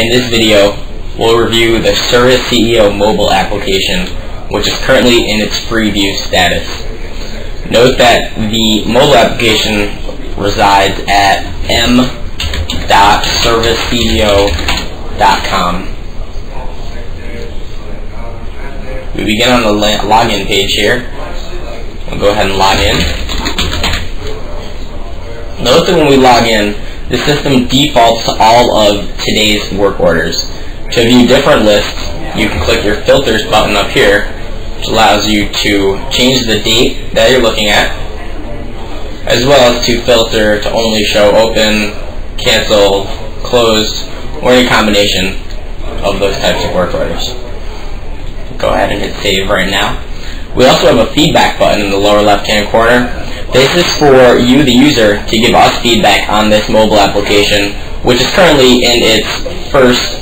In this video, we'll review the Service CEO mobile application, which is currently in its preview status. Note that the mobile application resides at m.serviceceo.com. We begin on the login page here. We'll go ahead and log in. Note that when we log in, the system defaults to all of today's work orders. To view different lists, you can click your filters button up here, which allows you to change the date that you're looking at, as well as to filter to only show open, cancel, closed, or any combination of those types of work orders. Go ahead and hit save right now. We also have a feedback button in the lower left hand corner this is for you, the user, to give us feedback on this mobile application, which is currently in its first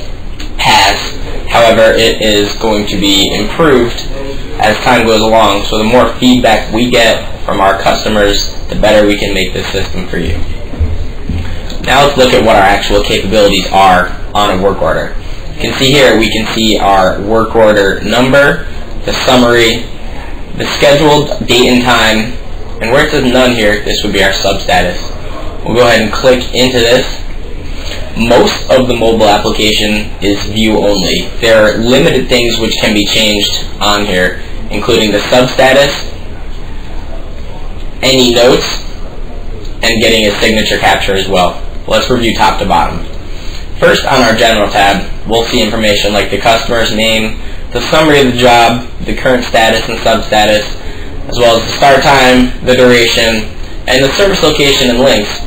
pass. However, it is going to be improved as time goes along. So the more feedback we get from our customers, the better we can make this system for you. Now let's look at what our actual capabilities are on a work order. You can see here, we can see our work order number, the summary, the scheduled date and time, and where it says none here, this would be our sub status. We'll go ahead and click into this. Most of the mobile application is view only. There are limited things which can be changed on here, including the sub status, any notes, and getting a signature capture as well. Let's review top to bottom. First, on our General tab, we'll see information like the customer's name, the summary of the job, the current status and sub status, as well as the start time, the duration, and the service location and links.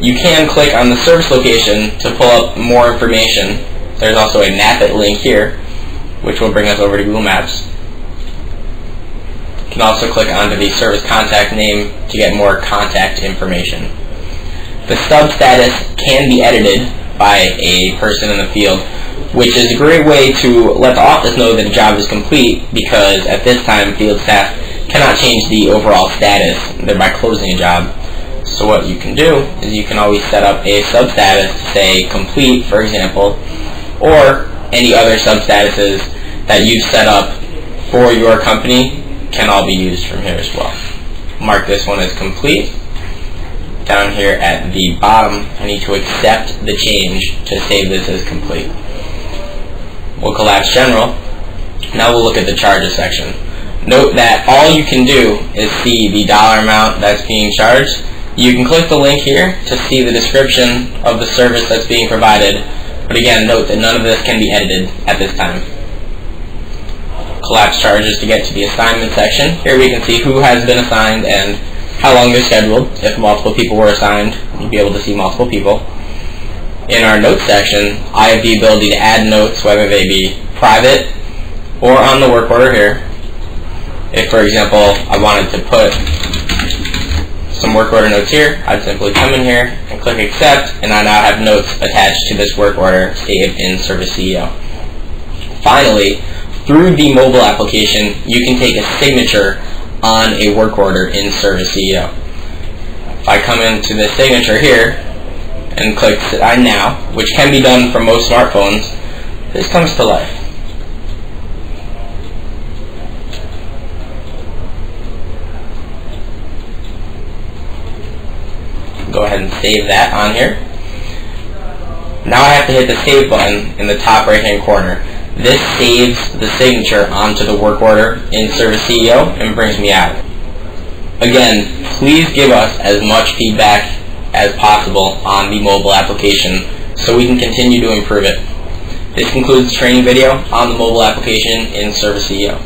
You can click on the service location to pull up more information. There's also a map it link here, which will bring us over to Google Maps. You can also click onto the service contact name to get more contact information. The sub status can be edited by a person in the field, which is a great way to let the office know that a job is complete because at this time field staff cannot change the overall status, thereby closing a job. So what you can do is you can always set up a substatus to say complete, for example, or any other substatuses that you've set up for your company can all be used from here as well. Mark this one as complete. Down here at the bottom, I need to accept the change to save this as complete. We'll collapse general. Now we'll look at the charges section. Note that all you can do is see the dollar amount that's being charged. You can click the link here to see the description of the service that's being provided. But again, note that none of this can be edited at this time. Collapse charges to get to the assignment section. Here we can see who has been assigned and how long they're scheduled. If multiple people were assigned, you'd be able to see multiple people. In our notes section, I have the ability to add notes, whether they be private or on the work order here. If, for example, I wanted to put some work order notes here, I'd simply come in here and click accept, and I now have notes attached to this work order saved in Service CEO. Finally, through the mobile application, you can take a signature on a work order in Service CEO. If I come into the signature here and click Sign Now, which can be done from most smartphones, this comes to life. Go ahead and save that on here. Now I have to hit the save button in the top right hand corner. This saves the signature onto the work order in Service CEO and brings me out. Again, please give us as much feedback as possible on the mobile application so we can continue to improve it. This concludes the training video on the mobile application in Service CEO.